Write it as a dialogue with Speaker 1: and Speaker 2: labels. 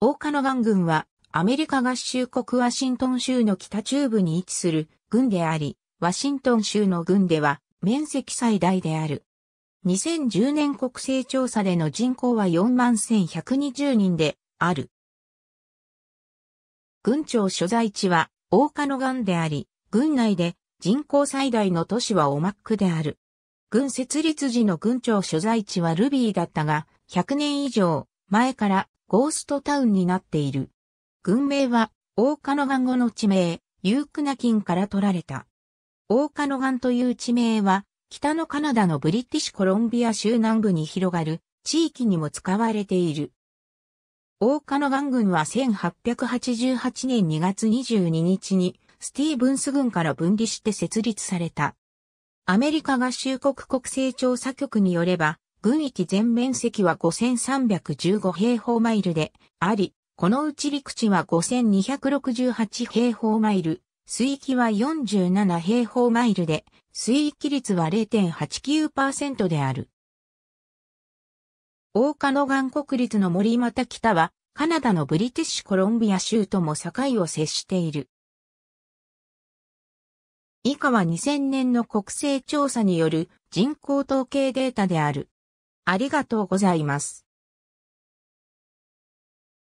Speaker 1: オーカノガン郡はアメリカ合衆国ワシントン州の北中部に位置する郡であり、ワシントン州の郡では面積最大である。2010年国勢調査での人口は4万1120人である。郡庁所在地はオーカノガンであり、郡内で人口最大の都市はオマックである。郡設立時の郡庁所在地はルビーだったが、100年以上前からゴーストタウンになっている。郡名は、オーカノガン語の地名、ユークナキンから取られた。オーカノガンという地名は、北のカナダのブリティッシュコロンビア州南部に広がる地域にも使われている。オーカノガン郡は1888年2月22日にスティーブンス郡から分離して設立された。アメリカ合衆国国勢調査局によれば、軍域全面積は5315平方マイルであり、このうち陸地は5268平方マイル、水域は47平方マイルで、水域率は0.89%である。大カノガン国立の森又北は、カナダのブリティッシュコロンビア州とも境を接している。以下は2000年の国勢調査による人口統計データである。ありがとうございます。